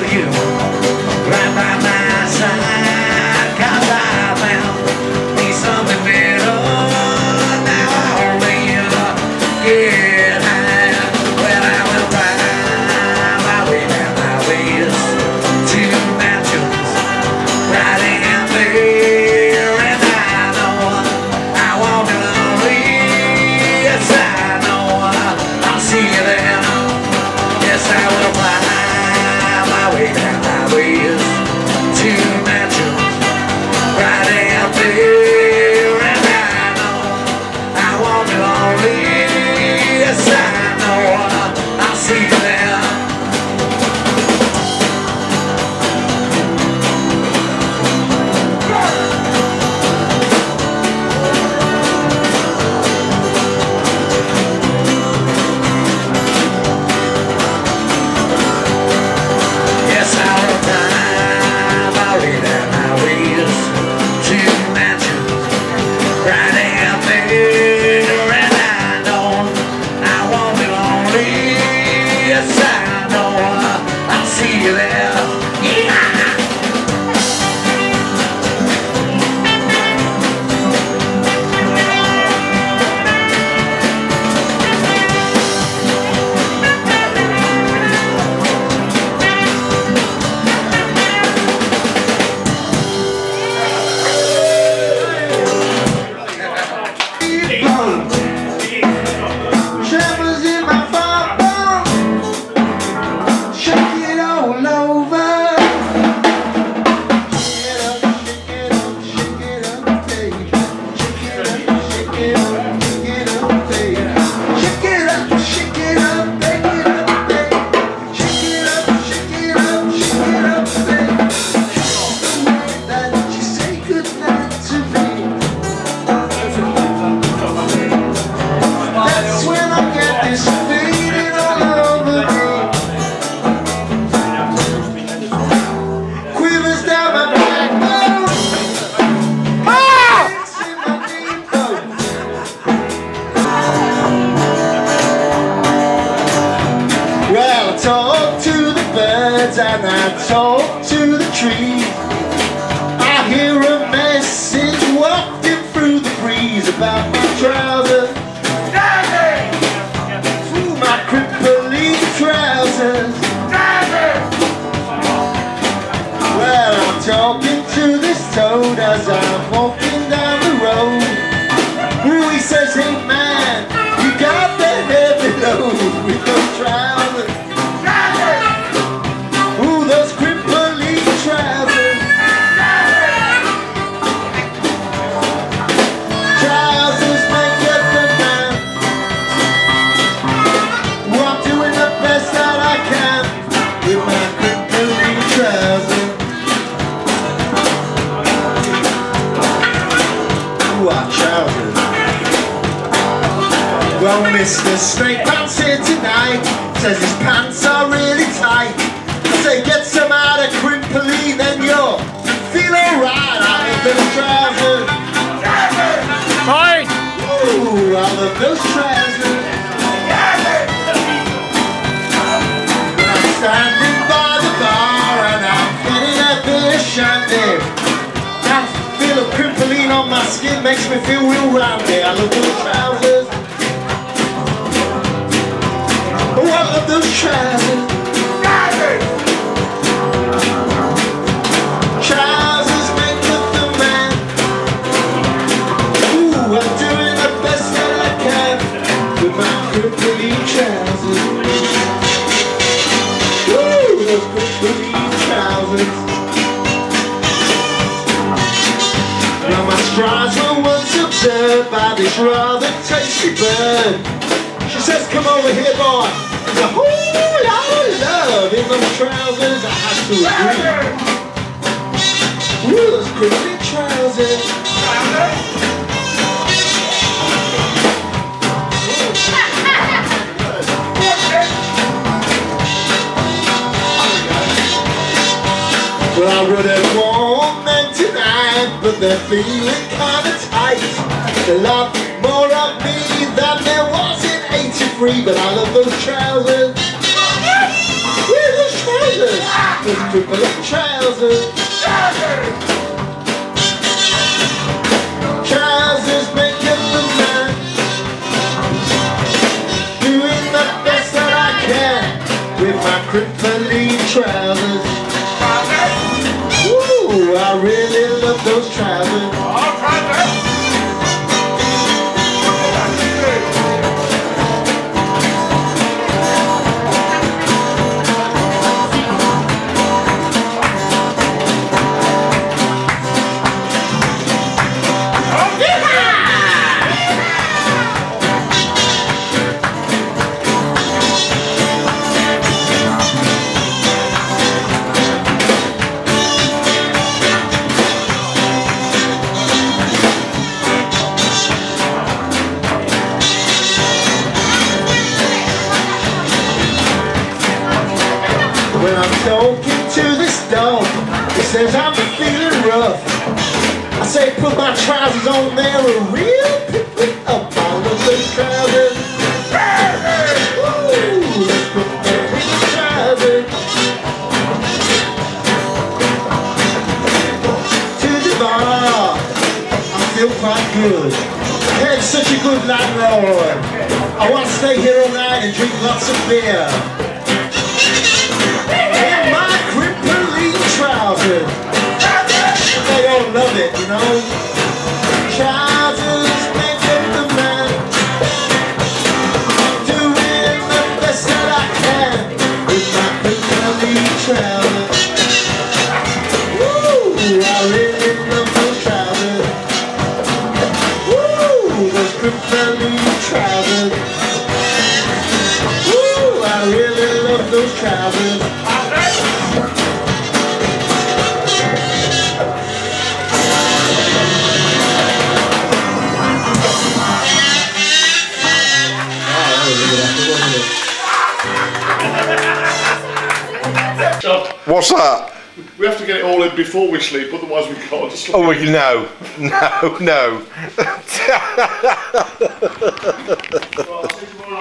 tell you. Yeah. Talk to the birds and I talk to the trees. I hear a message wafting through the breeze about my trousers. Through my Crimplene trousers. Well, I'm talking to this toad as I'm Mr. Straight Pants here tonight says his pants are really tight. I say, get some out of crimply, then you'll feel alright out of those trousers. Fine. Ooh, out of those trousers. I'm standing by the bar and I'm getting a bit of shandy. That feel of Crimplene on my skin makes me feel real roundy. I love those trousers. Oh, I trousers. Make the man. Ooh, I'm doing the best that I can with my trousers. Ooh, trousers. Now my were by this rather tasty bird. She says, come over here, boy. There's a whole lot of love in those trousers. I have to agree. Those Crimplene trousers. Well, I would have worn them tonight, but they're feeling kinda tight. They love more of me than there was 83, but I love those trousers. Yeah, those trousers. Those Crimplene trousers. Trousers make up the man. Doing the best that I can with my Crimplene trousers. Ooh, I really love those trousers. I'm to this dog, he says I'm feeling rough. I say put my trousers on there a real pick me up all those trousers. Those trousers. To the bar, I feel quite good. Had such a good landlord. I want to stay here all night and drink lots of beer. Trousers. They all love it, you know. Doing the best that I can with my. Woo, I really love. Woo, trousers. Woo, I really love those trousers. What's that? we have to get it all in before we sleep, otherwise we can't sleep. Oh, we no, no, no.